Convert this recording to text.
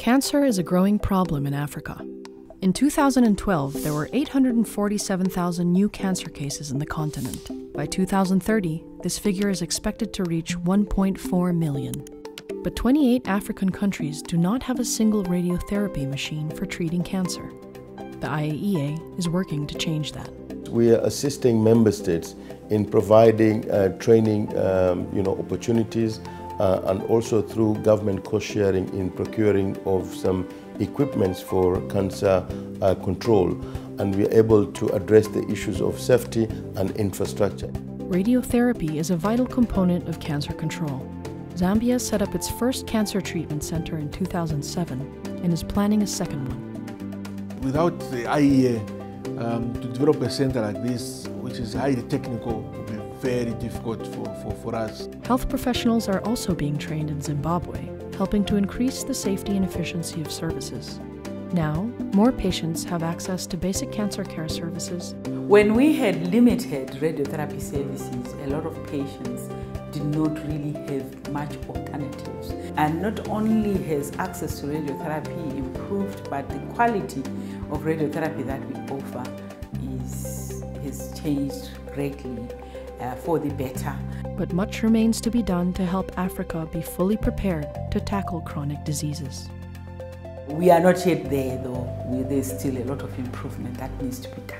Cancer is a growing problem in Africa. In 2012, there were 847,000 new cancer cases in the continent. By 2030, this figure is expected to reach 1.4 million. But 28 African countries do not have a single radiotherapy machine for treating cancer. The IAEA is working to change that. We are assisting member states in providing uh, training um, you know, opportunities uh, and also through government cost sharing in procuring of some equipments for cancer uh, control and we're able to address the issues of safety and infrastructure. Radiotherapy is a vital component of cancer control. Zambia set up its first cancer treatment center in 2007 and is planning a second one. Without the IAEA um, to develop a center like this, which is highly technical, would be very difficult for, for, for us. Health professionals are also being trained in Zimbabwe, helping to increase the safety and efficiency of services. Now, more patients have access to basic cancer care services. When we had limited radiotherapy services, a lot of patients did not really have much alternatives. And not only has access to radiotherapy improved, but the quality of radiotherapy that we offer is, has changed greatly uh, for the better. But much remains to be done to help Africa be fully prepared to tackle chronic diseases. We are not yet there though. There's still a lot of improvement that needs to be done.